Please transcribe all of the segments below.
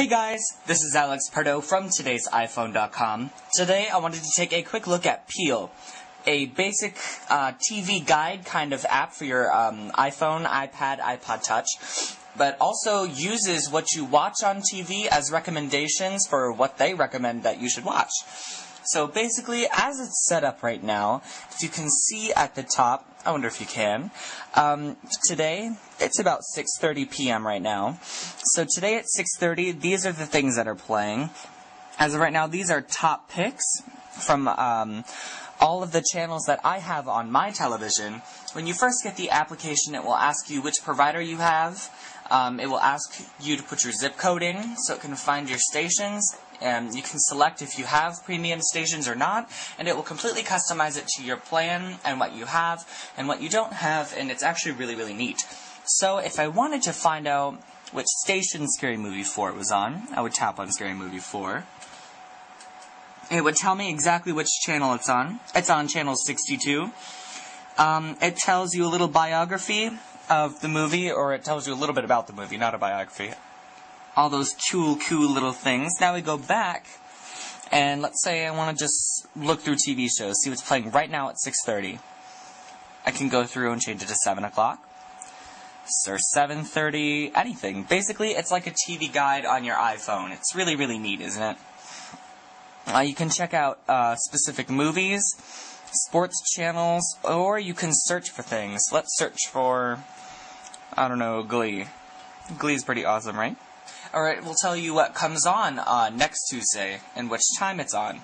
Hey guys, this is Alex Pardo from today's iPhone.com. Today I wanted to take a quick look at Peel, a basic uh, TV guide kind of app for your um, iPhone, iPad, iPod Touch, but also uses what you watch on TV as recommendations for what they recommend that you should watch. So basically, as it's set up right now, if you can see at the top, I wonder if you can, um, today, it's about 6.30 p.m. right now. So today at 6.30, these are the things that are playing. As of right now, these are top picks from um, all of the channels that I have on my television. When you first get the application, it will ask you which provider you have. Um, it will ask you to put your zip code in so it can find your stations. And you can select if you have premium stations or not, and it will completely customize it to your plan and what you have and what you don't have, and it's actually really, really neat. So if I wanted to find out which station Scary Movie 4 was on, I would tap on Scary Movie 4. It would tell me exactly which channel it's on. It's on channel 62. Um, it tells you a little biography of the movie, or it tells you a little bit about the movie, not a biography. All those cool, cool little things. Now we go back, and let's say I want to just look through TV shows, see what's playing right now at 6.30. I can go through and change it to 7 o'clock. Or 7.30, anything. Basically, it's like a TV guide on your iPhone. It's really, really neat, isn't it? Uh, you can check out uh, specific movies, sports channels, or you can search for things. Let's search for I don't know, Glee. Glee's pretty awesome, right? Alright, we'll tell you what comes on uh, next Tuesday and which time it's on.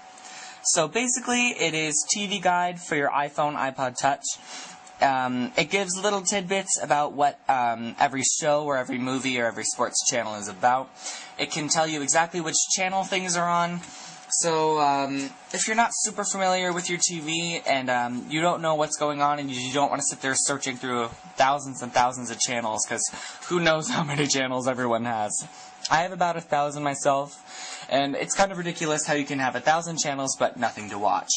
So basically, it is TV Guide for your iPhone, iPod Touch. Um, it gives little tidbits about what um, every show or every movie or every sports channel is about. It can tell you exactly which channel things are on. So, um, if you're not super familiar with your TV and um, you don't know what's going on and you don't want to sit there searching through thousands and thousands of channels, because who knows how many channels everyone has. I have about a thousand myself, and it's kind of ridiculous how you can have a thousand channels but nothing to watch.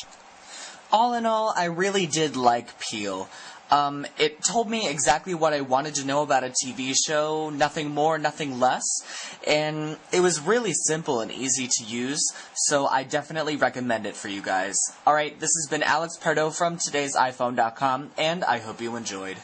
All in all, I really did like Peel. Um, it told me exactly what I wanted to know about a TV show, nothing more, nothing less, and it was really simple and easy to use, so I definitely recommend it for you guys. Alright, this has been Alex Pardo from today's iPhone.com, and I hope you enjoyed.